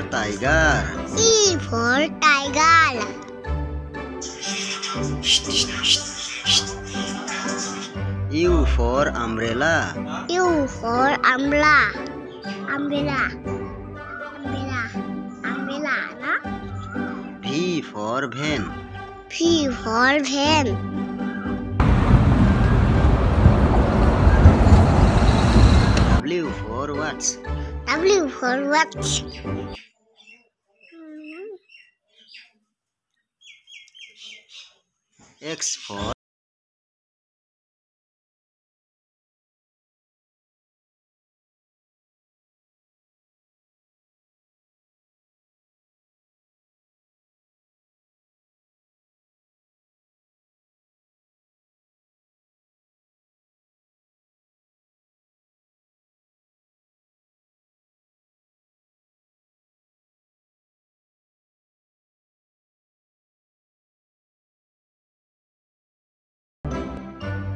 for tiger. T for tiger. U for umbrella. U for umbrella. Umbrella. Umbrella. Umbrella ना V for van. V for van. W for watch. W for watch. X for